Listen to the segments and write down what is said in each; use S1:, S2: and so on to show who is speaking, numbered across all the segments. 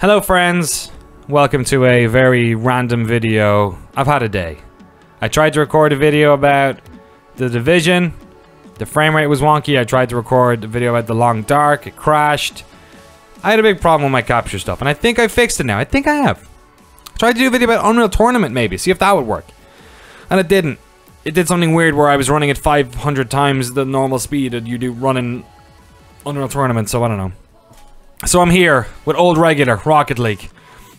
S1: Hello friends, welcome to a very random video. I've had a day. I tried to record a video about the Division. The frame rate was wonky. I tried to record a video about the Long Dark. It crashed. I had a big problem with my capture stuff, and I think I fixed it now. I think I have. I tried to do a video about Unreal Tournament maybe, see if that would work. And it didn't. It did something weird where I was running at 500 times the normal speed that you do running Unreal Tournament, so I don't know. So I'm here with old regular, Rocket League.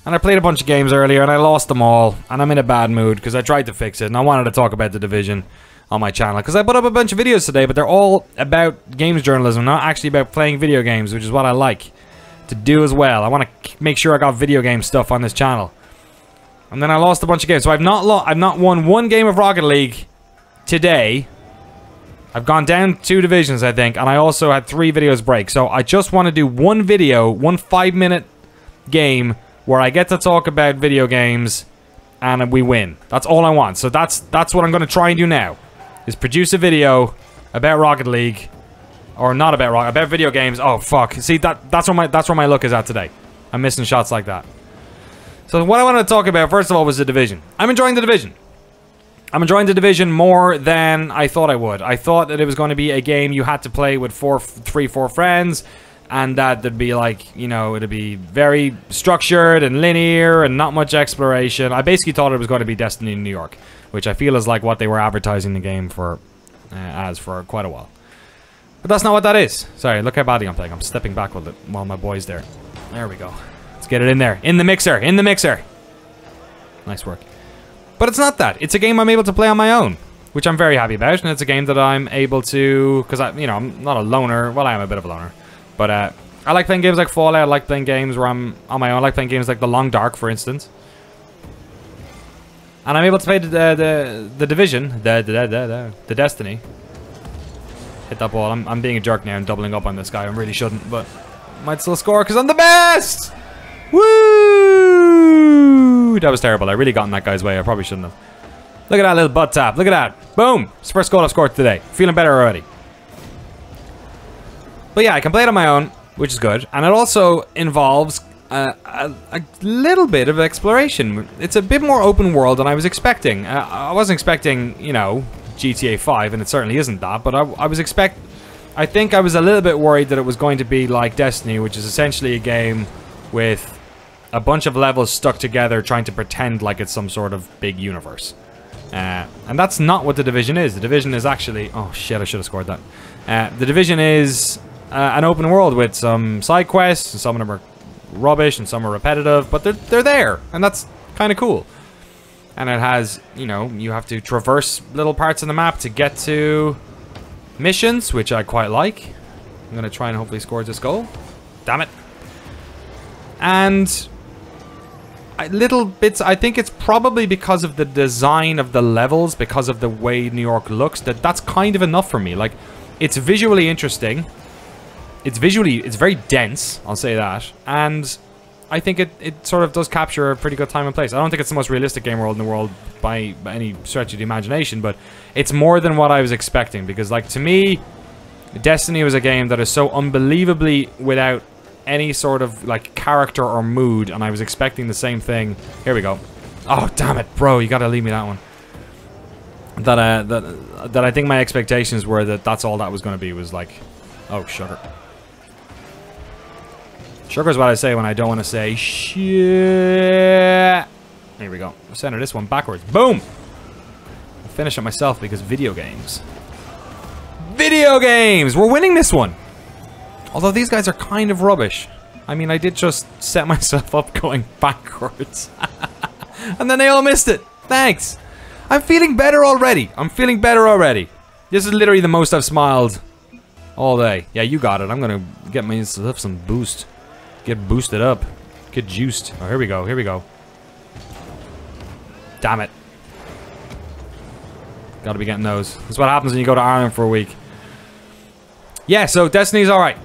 S1: And I played a bunch of games earlier and I lost them all. And I'm in a bad mood because I tried to fix it and I wanted to talk about the division on my channel. Because I put up a bunch of videos today, but they're all about games journalism, not actually about playing video games, which is what I like to do as well. I want to make sure I got video game stuff on this channel. And then I lost a bunch of games. So I've not I've not won one game of Rocket League today I've gone down two divisions, I think, and I also had three videos break. So I just want to do one video, one five minute game where I get to talk about video games and we win. That's all I want. So that's that's what I'm going to try and do now. Is produce a video about Rocket League or not about Rocket, about video games. Oh fuck. See that that's where my that's where my look is at today. I'm missing shots like that. So what I want to talk about first of all was the division. I'm enjoying the division. I'm enjoying the division more than I thought I would. I thought that it was going to be a game you had to play with four, three, four friends, and that there'd be like, you know, it'd be very structured and linear and not much exploration. I basically thought it was going to be Destiny in New York, which I feel is like what they were advertising the game for, uh, as for quite a while. But that's not what that is. Sorry, look how badly I'm playing. I'm stepping back with it while my boy's there. There we go. Let's get it in there. In the mixer. In the mixer. Nice work. But it's not that. It's a game I'm able to play on my own, which I'm very happy about, and it's a game that I'm able to, because I, you know, I'm not a loner. Well, I am a bit of a loner, but uh, I like playing games like Fallout. I like playing games where I'm on my own. I like playing games like The Long Dark, for instance. And I'm able to play the the, the Division, the, the, the, the, Destiny. Hit that ball. I'm, I'm being a jerk now and doubling up on this guy. I really shouldn't, but might still score because I'm the best! Woo! That was terrible. I really got in that guy's way. I probably shouldn't have. Look at that little butt tap. Look at that. Boom. It's the first goal I've scored today. Feeling better already. But yeah, I can play it on my own, which is good. And it also involves a, a, little bit of exploration. It's a bit more open world than I was expecting. Uh, I wasn't expecting, you know, GTA 5, and it certainly isn't that. But I, I was expect... I think I was a little bit worried that it was going to be like Destiny, which is essentially a game with a bunch of levels stuck together trying to pretend like it's some sort of big universe. Uh, and that's not what the Division is. The Division is actually... Oh, shit, I should have scored that. Uh, the Division is uh, an open world with some side quests, and some of them are rubbish, and some are repetitive, but they're, they're there, and that's kind of cool. And it has, you know, you have to traverse little parts of the map to get to missions, which I quite like. I'm going to try and hopefully score this goal. Damn it. And little bits. I think it's probably because of the design of the levels, because of the way New York looks, that that's kind of enough for me. Like, it's visually interesting. It's visually, it's very dense, I'll say that. And I think it, it sort of does capture a pretty good time and place. I don't think it's the most realistic game world in the world by, by any stretch of the imagination, but it's more than what I was expecting. Because, like, to me, Destiny was a game that is so unbelievably without any sort of like character or mood, and I was expecting the same thing. Here we go. Oh damn it, bro! You gotta leave me that one. That uh, that that I think my expectations were that that's all that was gonna be was like, oh sugar. Sugar is what I say when I don't want to say shit. Here we go. Center this one backwards. Boom! I'll finish it myself because video games. Video games! We're winning this one! Although these guys are kind of rubbish. I mean, I did just set myself up going backwards. and then they all missed it. Thanks. I'm feeling better already. I'm feeling better already. This is literally the most I've smiled all day. Yeah, you got it. I'm gonna get myself some boost. Get boosted up. Get juiced. Oh, here we go. Here we go. Damn it. Gotta be getting those. That's what happens when you go to Ireland for a week. Yeah, so Destiny's alright.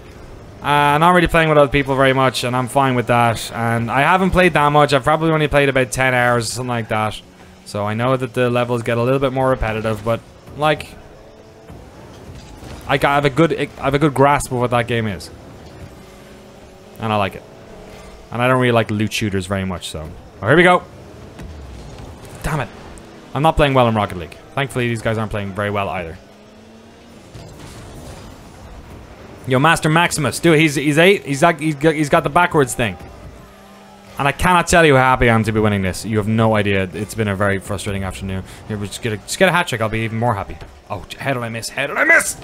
S1: Uh, I'm not really playing with other people very much, and I'm fine with that. And I haven't played that much. I've probably only played about 10 hours, something like that. So I know that the levels get a little bit more repetitive, but, like... I have a good I have a good grasp of what that game is. And I like it. And I don't really like loot shooters very much, so. Oh, here we go. Damn it. I'm not playing well in Rocket League. Thankfully, these guys aren't playing very well either. Yo, Master Maximus, dude, he's he's eight. He's like he's got, he's got the backwards thing. And I cannot tell you how happy I am to be winning this. You have no idea. It's been a very frustrating afternoon. Here, just get a, just get a hat trick. I'll be even more happy. Oh, how did I miss? How did I miss?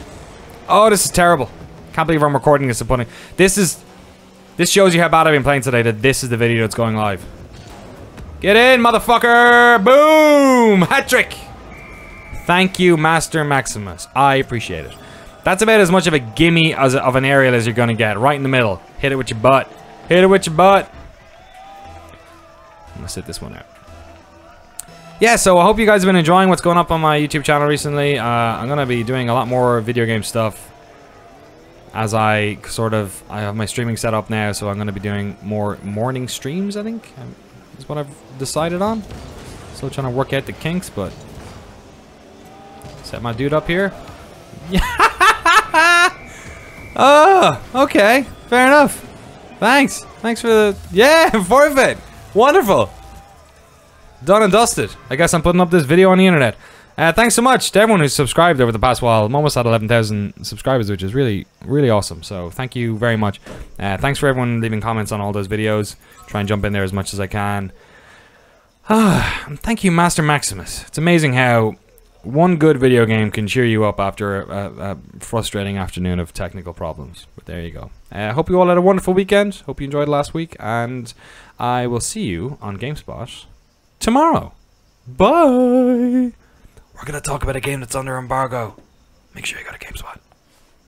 S1: Oh, this is terrible. Can't believe I'm recording this and. This is... This shows you how bad I've been playing today, that this is the video that's going live. Get in, motherfucker! Boom! Hat trick! Thank you, Master Maximus. I appreciate it. That's about as much of a gimme as of an aerial as you're gonna get. Right in the middle. Hit it with your butt. Hit it with your butt. I'm gonna sit this one out. Yeah, so I hope you guys have been enjoying what's going up on my YouTube channel recently. Uh, I'm gonna be doing a lot more video game stuff as I sort of I have my streaming set up now, so I'm gonna be doing more morning streams. I think um, is what I've decided on. Still trying to work out the kinks, but set my dude up here. Yeah. Oh, okay, fair enough. Thanks, thanks for the yeah forfeit. Wonderful. Done and dusted. I guess I'm putting up this video on the internet. Uh, thanks so much to everyone who's subscribed over the past while. I'm almost at 11,000 subscribers, which is really, really awesome. So thank you very much. Uh, thanks for everyone leaving comments on all those videos. Try and jump in there as much as I can. Ah, thank you, Master Maximus. It's amazing how one good video game can cheer you up after a, a frustrating afternoon of technical problems. But there you go. I uh, hope you all had a wonderful weekend. Hope you enjoyed last week. And I will see you on GameSpot tomorrow. Bye. We're going to talk about a game that's under embargo. Make sure you go to GameSpot.